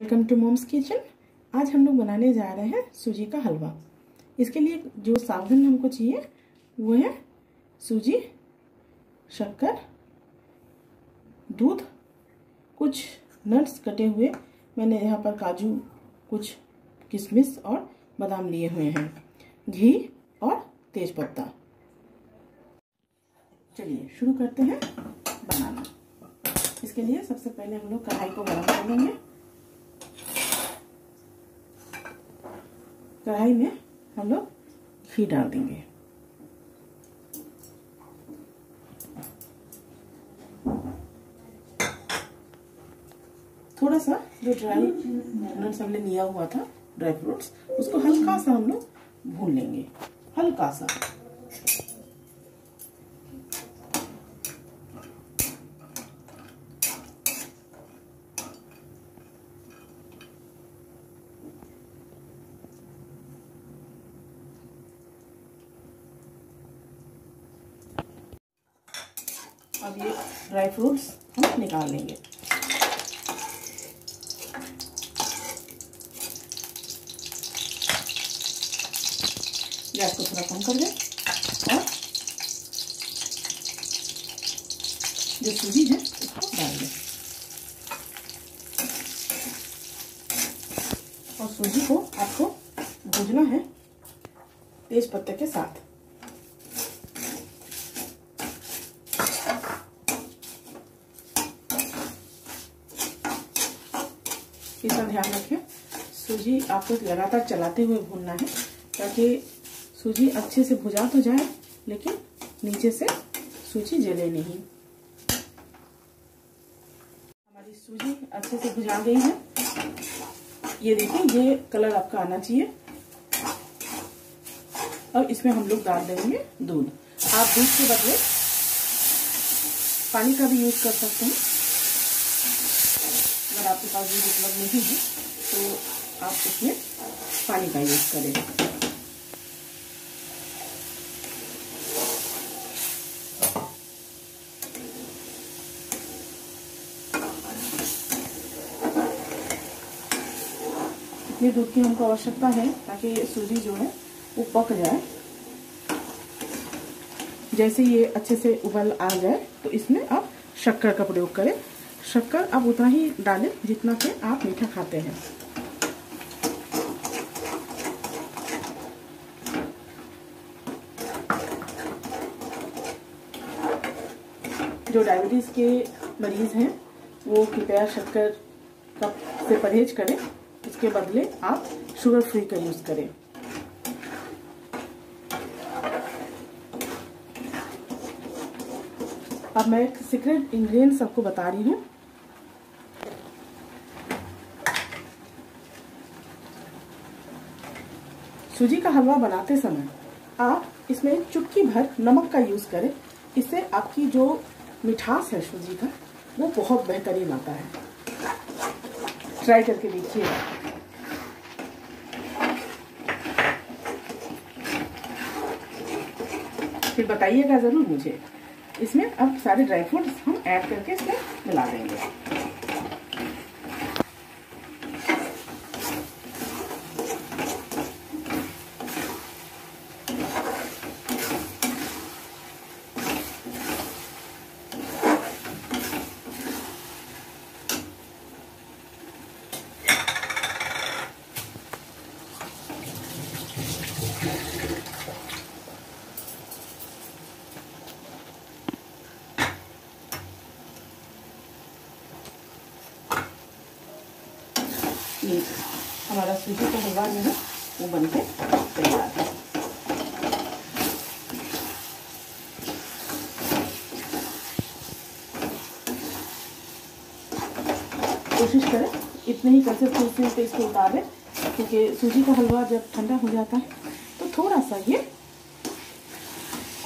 Welcome to mom's kitchen. आज हम लोग बनाने जा रहे हैं सूजी का हलवा। इसके लिए जो साधन हमको चाहिए, वो है सूजी, शक्कर, दूध, कुछ नट्स कटे हुए। मैंने यहाँ पर काजू, कुछ किशमिश और बादाम लिए हुए हैं। घी और तेज पत्ता। चलिए, शुरू करते हैं बनाना। इसके लिए सबसे पहले हम लोग कढ़ाई को गर्म कर लेंगे। कढ़ाई में हम लोग घी डाल देंगे। थोड़ा सा जो ड्राई नट्स हमने लिया हुआ था ड्राई फ्रूट्स उसको हल्का सा हम लोग भून लेंगे। हल्का सा। अब ये ड्राई फ्रूट्स हम निकाल लेंगे। गैस को थोड़ा कम कर दें। और जो सूजी है, उसको डाल दें। और सूजी को आपको भूजना है तेज पत्ते के साथ। इसका ध्यान रखें सूजी आपको लगातार चलाते हुए भूनना है, ताकि सूजी अच्छे से भुजा तो जाए, लेकिन नीचे से सूजी जले नहीं। हमारी सूजी अच्छे से भुजा गई है। ये देखिए, ये कलर आपका आना चाहिए। और इसमें हम लोग डाल देंगे दूध। आप दूध के बदले पानी का भी यूज़ कर सकते हैं। अगर आपके पास दूध उपलब्ध नहीं है तो आप उसमें पानी का यूज़ करें। इतनी दूध की हमको आवश्यकता है ताकि सूजी जो है, वो पक जाए। जैसे ये अच्छे से उबल आ जाए तो इसमें आप शक्कर का प्रयोग करें। शक्कर आप उतना ही डालें जितना कि आप मीठा खाते हैं। जो डायबिटीज़ के मरीज़ हैं, वो कृपया शक्कर का से परहेज करें। इसके बदले आप शुगर फ्री का यूज़ करें। अब मैं सीक्रेट इंग्रेडिएंट्स आपको बता रही हूँ। सूजी का हलवा बनाते समय आप इसमें चुटकी भर नमक का यूज़ करें। इससे आपकी जो मिठास है सूजी का, वो बहुत बेहतरीन आता है। ट्राई करके देखिए। फिर बताइएगा ज़रूर मुझे। इसमें अब सारे ड्राई फ्रूट्स हम ऐड करके इसमें मिला देंगे। हमारा सूजी का हलवा जो है वो बन के तैयार है। कोशिश करें, इतने ही कंसिस्टेंसी पे इसको उतारें, क्योंकि सूजी का हलवा जब ठंडा हो जाता है तो थोड़ा सा ये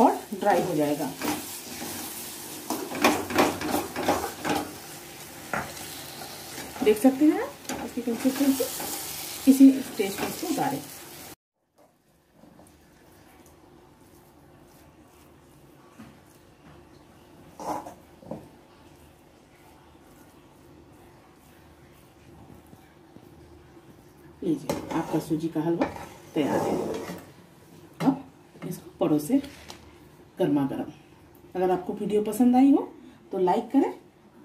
और ड्राई हो जाएगा। देख सकते हैं इसकी कंसिस्टेंसी इसी स्टेज पर इसको उतारें। आपका सूजी का हलवा तैयार है। अब इसको परोसे गर्मा गर्म। अगर आपको वीडियो पसंद आई हो तो लाइक करें,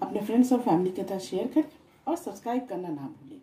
अपने फ्रेंड्स और फैमिली के साथ शेयर करें और सब्सक्राइब करना ना भूलें।